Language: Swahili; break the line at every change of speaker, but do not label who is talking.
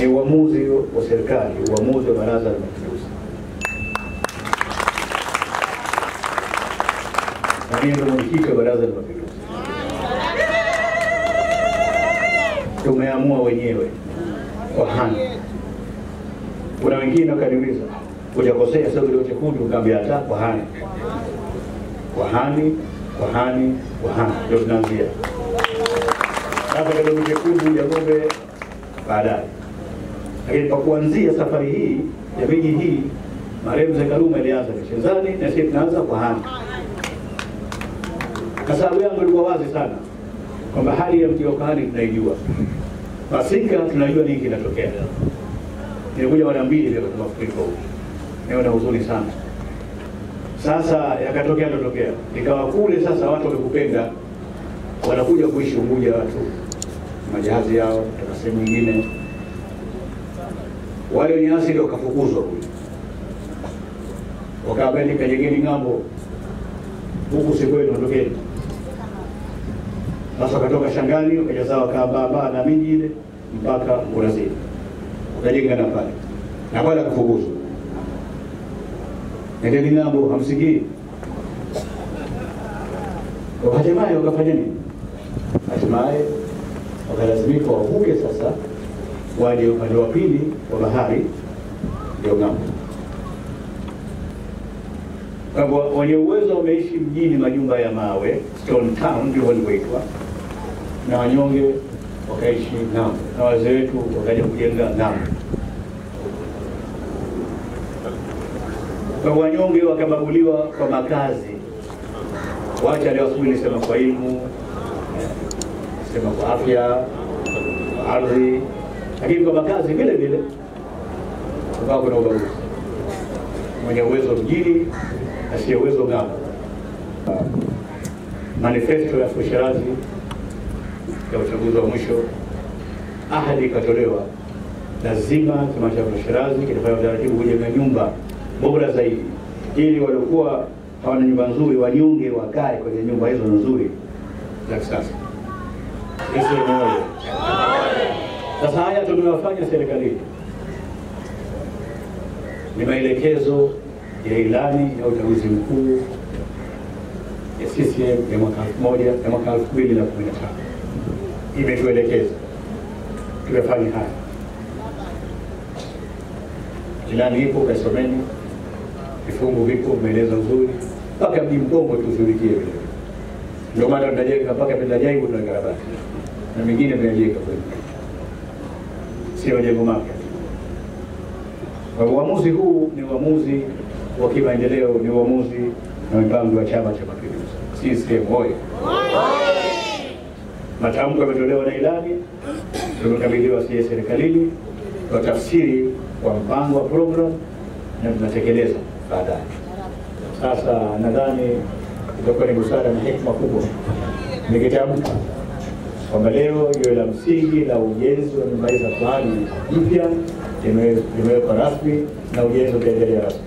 ni uamuzi wa serikali, uamuzi wa Baraza la Mapinduzi, na mimi mwenyekiti wa Baraza la Mapinduzi. Tumeamua wenyewe kwa hani. Kuna wengine wakaniuliza, hujakosea sasa kidole chekundu, ukaambia hata kwa hani, kwa hani, kwa hani, kwa hani, ndio tunaanzia sasa. Kidole chekundu ya ng'ombe baadaye, lakini kwa kuanzia safari hii ya miji hii, marehemu Mzee Karume alianza Michezani na sisi tunaanza kwa kwa sababu yangu ilikuwa wazi sana kwamba hali ya mji wa Kahani tunaijua, masika tunajua nini kinatokea. Nilikuja mara mbili leo kwa mafuriko. Huko, leo na huzuni sana. Sasa yakatokea yalotokea, nikawa kule sasa watu wamekupenda, wanakuja kuishi Unguja, watu. Majahazi yao toka sehemu nyingine, wale wenye asili wakafukuzwa kule, wakaabandika jengeni ng'ambo, huku si kwenu, ondokeni. Sasa wakatoka Shangani wakajaza sawa wakaambaambaa na miji ile mpaka Urazini wakajenga na pale na pale akafukuzwa, nendeni ng'ambo, hamsikii. Hatimaye wakafanya nini? Hatimaye wakalazimika wavuke sasa, waje upande wa pili wa bahari, ndio ng'ambo. Kwa hivyo wenye uwezo wameishi mjini, majumba ya mawe, Stone Town ndio walivyoitwa, na wanyonge wakaishi ng'ambo, na wazee wetu wakaja kujenga ng'ambo. Kwa wanyonge wakabaguliwa kwa makazi. Wacha leo asubuhi nisema kwa elimu, sema kwa afya, kwa ardhi, lakini kwa makazi vile vile ukawa kuna ubaguzi, mwenye uwezo mjini asiye uwezo ng'ambo. Manifesto ya Fushirazi ya uchaguzi wa mwisho, ahadi ikatolewa, lazima chama cha Fushirazi kinafanya utaratibu kujenga nyumba bora zaidi, ili waliokuwa hawana nyumba nzuri wanyonge wakae kwenye nyumba hizo nzuri za kisasa. Sisi moja. Sasa haya tumewafanya serikalini, ni maelekezo ya ilani ya uchaguzi mkuu ya CCM ya mwaka elfu moja ya mwaka elfu mbili na kumi na tano. Imetuelekeza. Tumefanya haya. Ilani ipo, kaisomeni, vifungu vipo, maelezo nzuri. Mpaka mji mdogo tushughulikie vile. Ndio maana tunajenga mpaka Pendajaibu tunakarabati na mingine tunajenga kweli, sio majengo mapya. Kwa uamuzi huu ni uamuzi wa kimaendeleo, ni uamuzi na mipango ya Chama cha Mapinduzi CCM oye! Matamko yametolewa na ilani, tumekabidhiwa sie serikalini kwa tafsiri kwa mpango wa program na tunatekeleza baadaye. Sasa nadhani itakuwa ni busara na hekima kubwa nikitamka kwamba leo jiwe la msingi la ujenzi wa nyumba hizi za fahari jipya limewekwa rasmi na ujenzi utaendelea rasmi.